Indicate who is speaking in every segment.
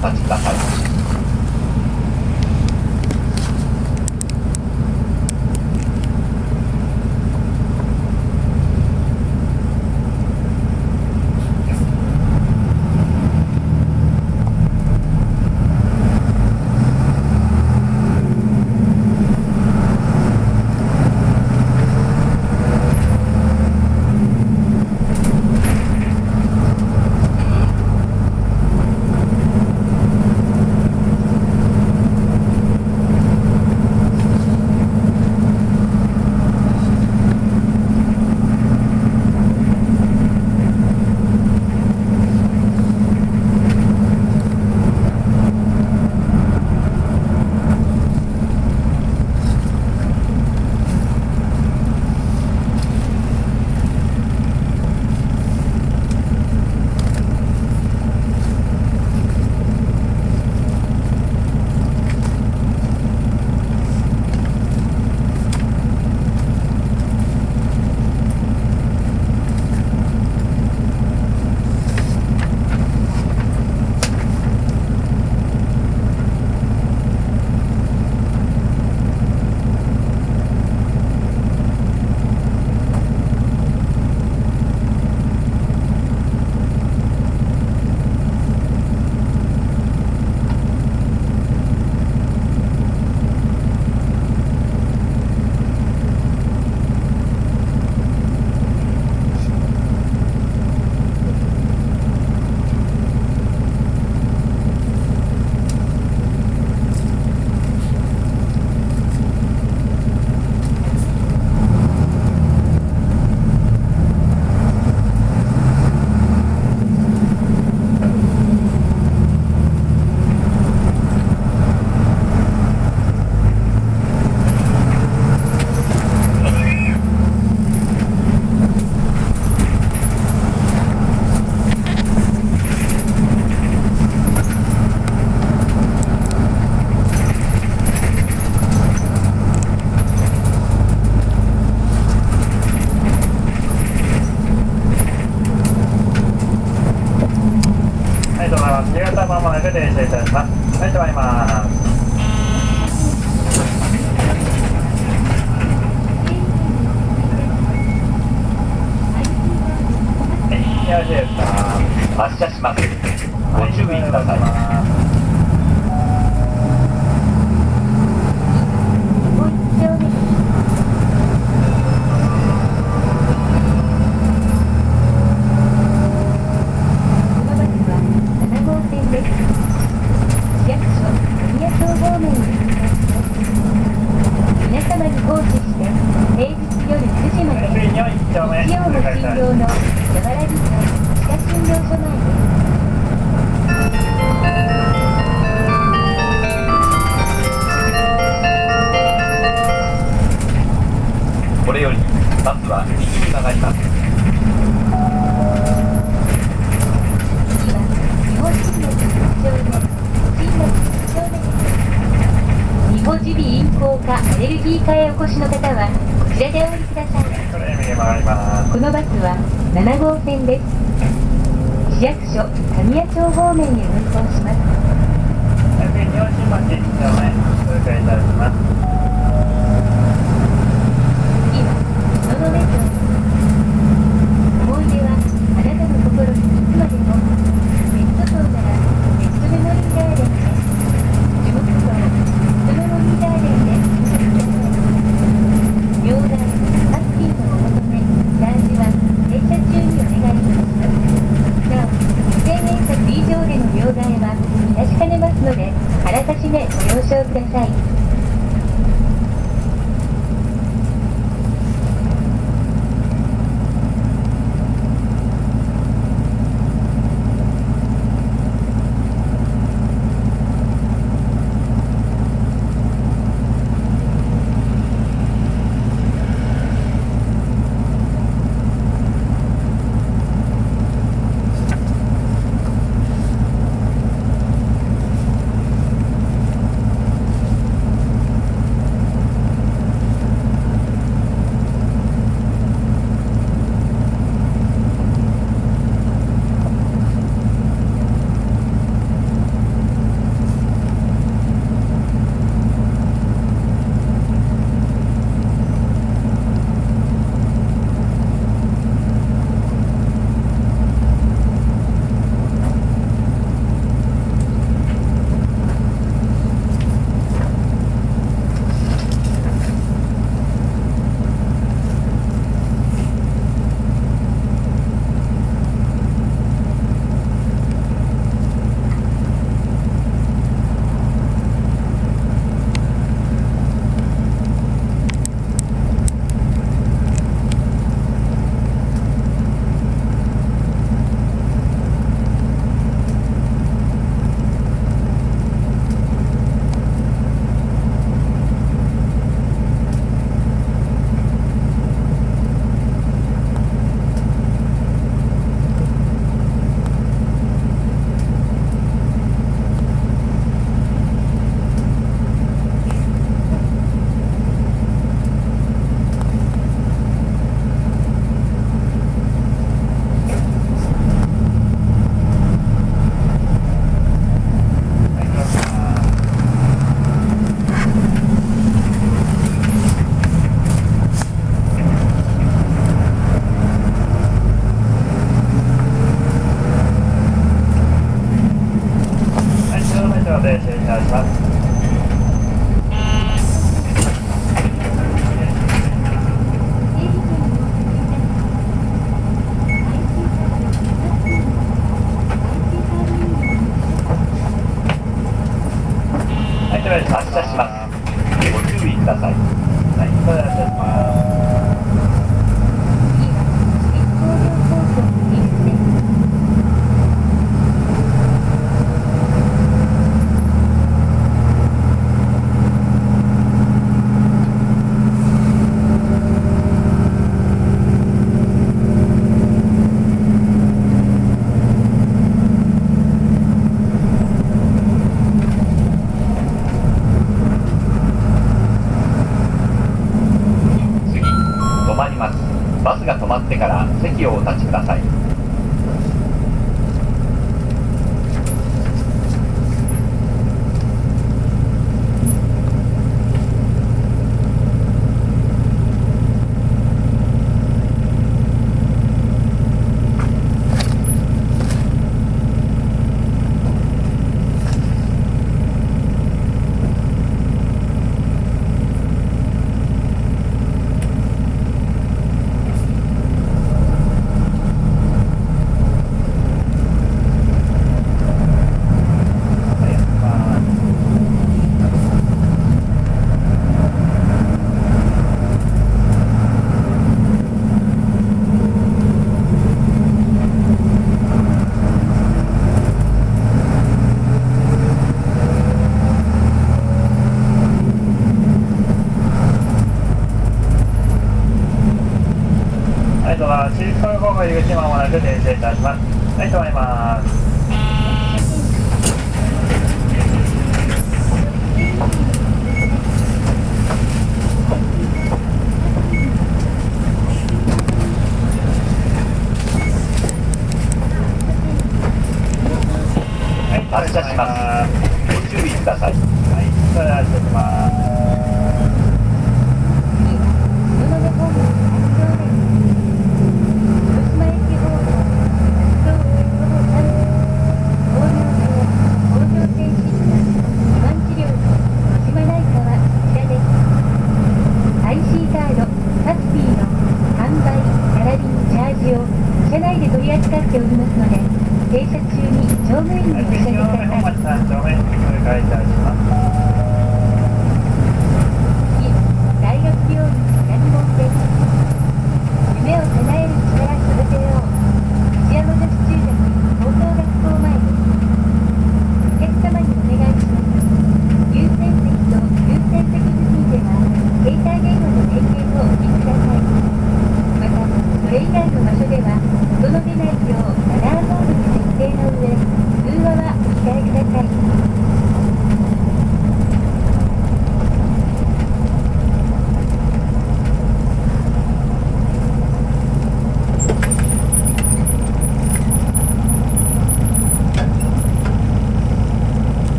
Speaker 1: 席をお立
Speaker 2: で停いたします。はい、止まります。よろしいです。か。発車します。ご注意ください。
Speaker 3: 市役所神谷町方面へ運行します。
Speaker 2: 次
Speaker 3: はのどめ町でご了承ください。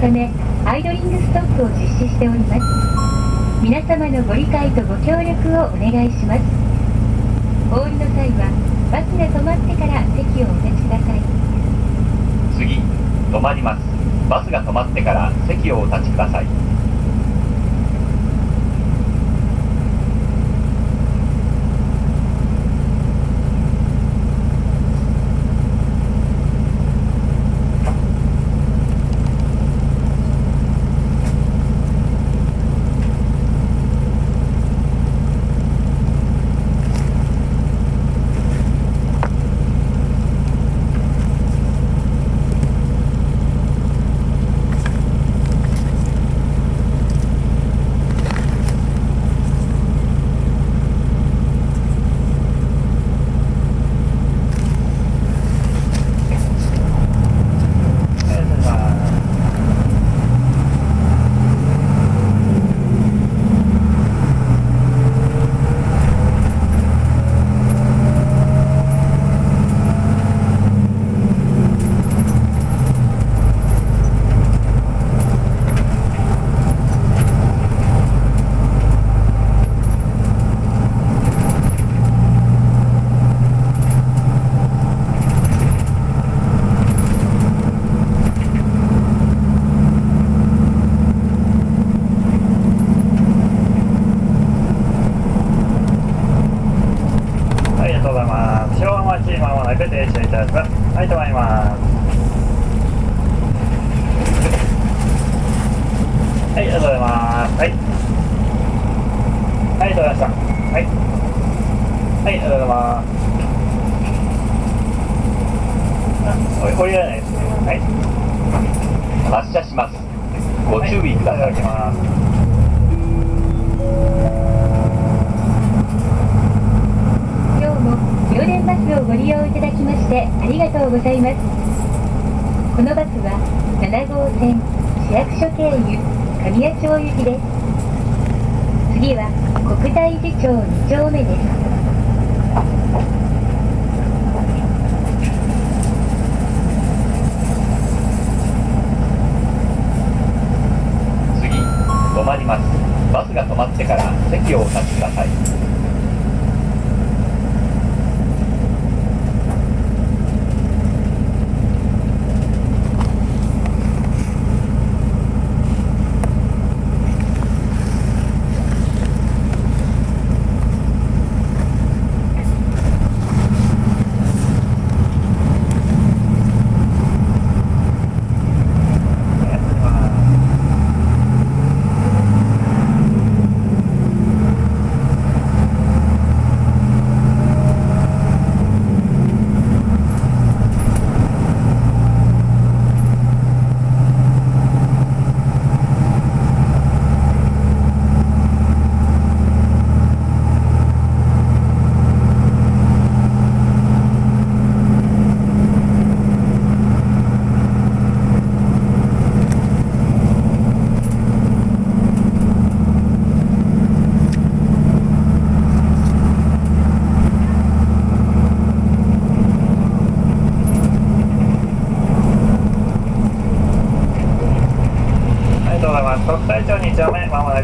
Speaker 2: た
Speaker 3: めアイドリングストップを実施しております。皆様のご理解とご協力をお願いします。お降りの際はバスが止まってから席をお立ちください。
Speaker 1: 次止まります。バスが止まってから席をお立ちください。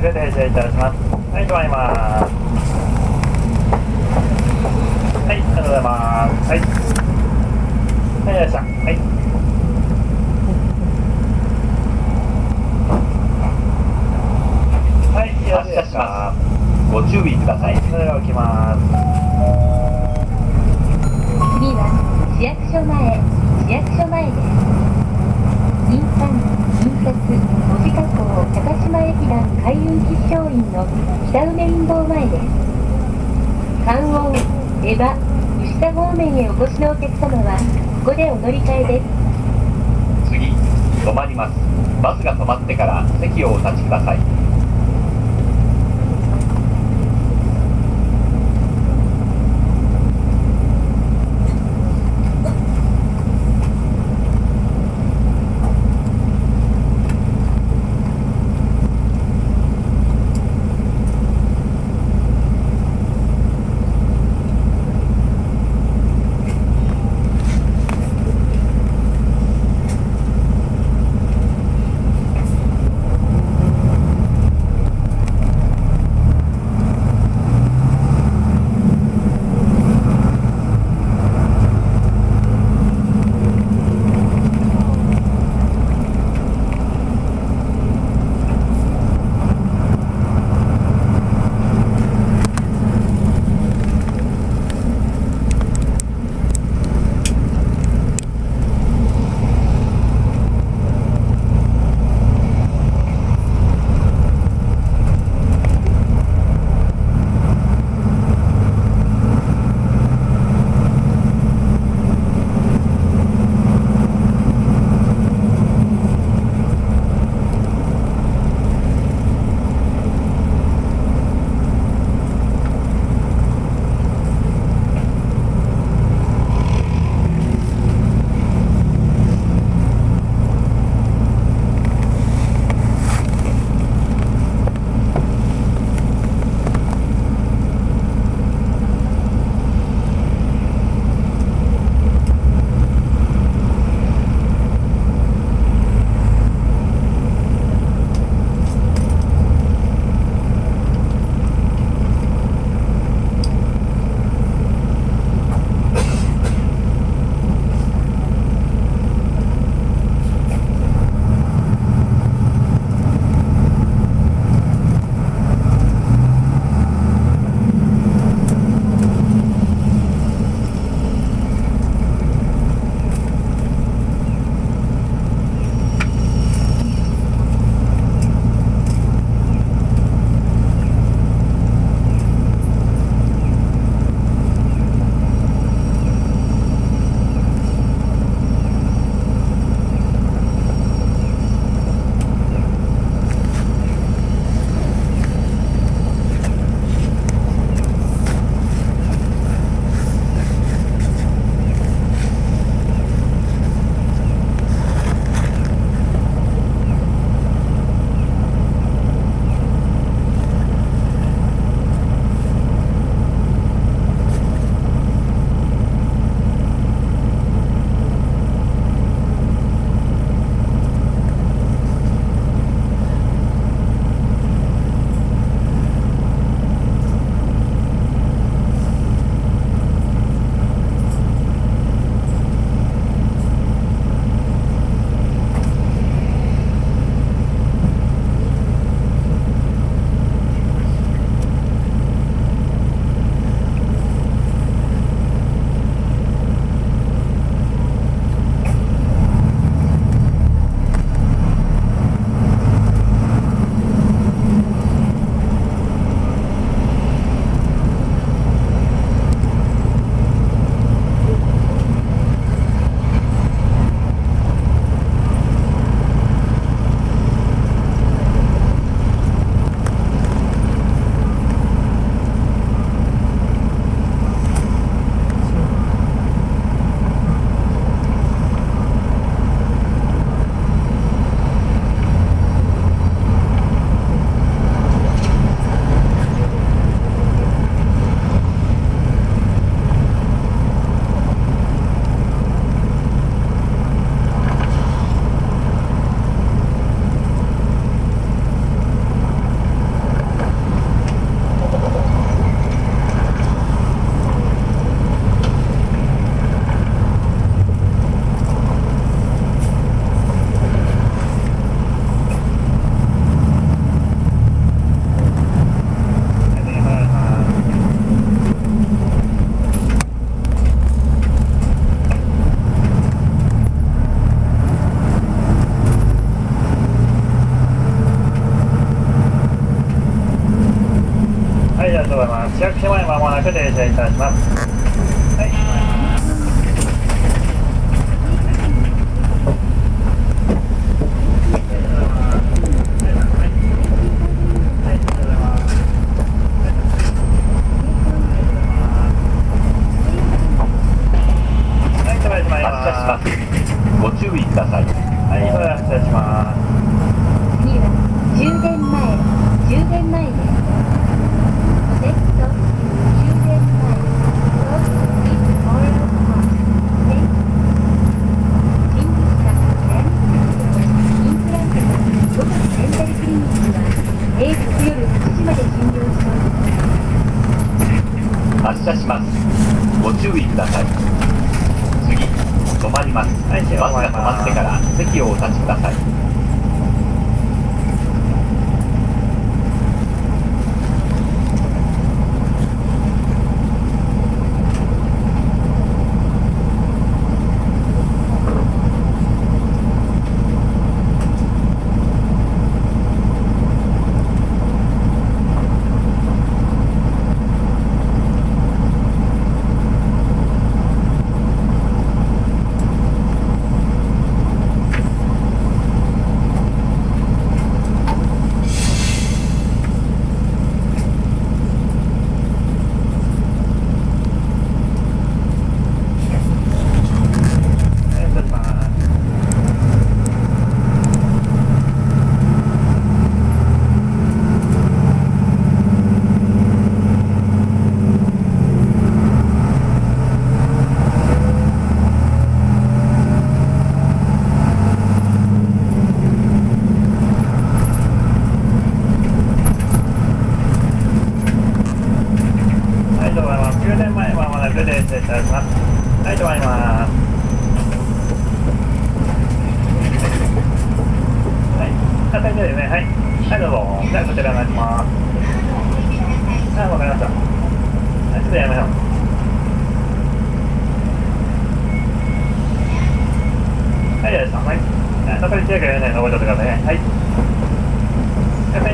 Speaker 1: cái này chạy chạy 席をお立ちください。
Speaker 3: 着手前
Speaker 1: ま
Speaker 2: もなく停車いたします。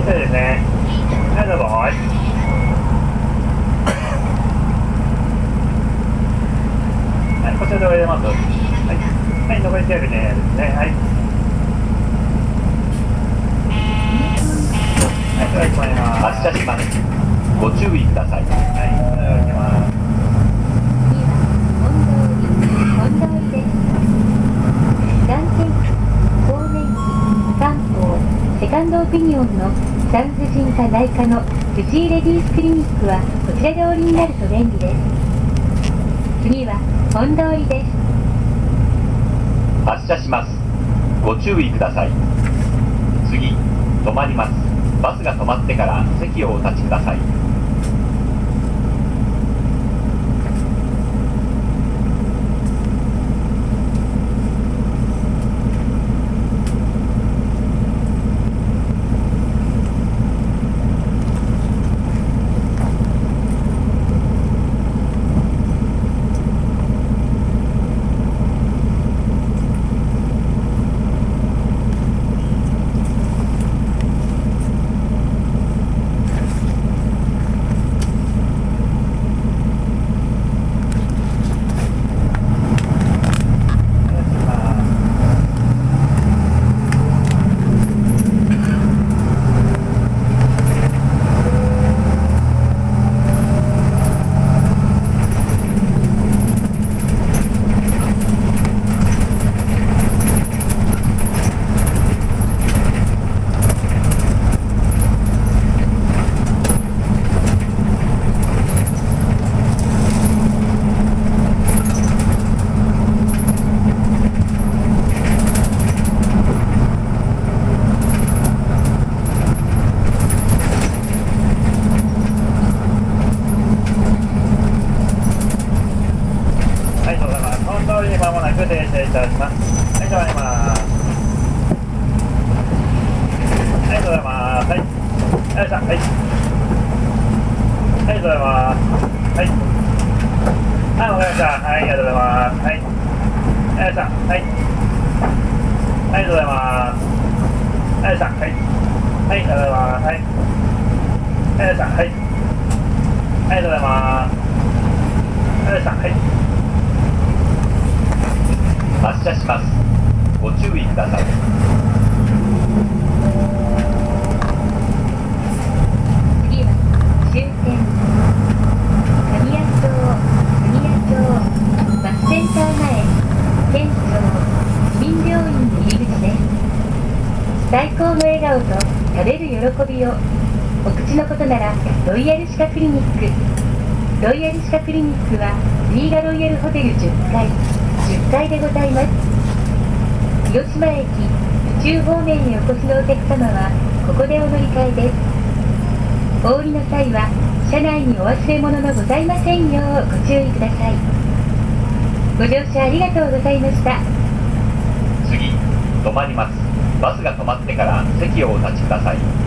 Speaker 2: そうですね。はい、どうぞ。はい、こちらでございます。はい、はい、残り手指、ですね。はい。はい、では決まます。
Speaker 1: 発車します。ご注意ください。
Speaker 2: はい、では行きます。
Speaker 3: セカンドオピニオンの産婦人科内科の藤井レディースクリニックはこちら通りになると便利です。次は本通りです。
Speaker 1: 発車します。ご注意ください。次止まります。バスが止まってから席をお立ちください。
Speaker 2: ありがとうございました。はい。
Speaker 1: 発車しますご注意ください
Speaker 3: 次は終点神谷町神谷町バスセンター前県庁市民病院入口です最高の笑顔と食べる喜びをお口のことならロイヤル歯科クリニックロイヤル歯科クリニックはリーガロイヤルホテル10階10階でございます広島駅府中方面にお越しのお客様はここでお乗り換えですお降りの際は車内にお忘れ物のございませんようご注意くださいご乗車ありがとうございました
Speaker 1: 次止まりますバスが止まってから席をお立ちください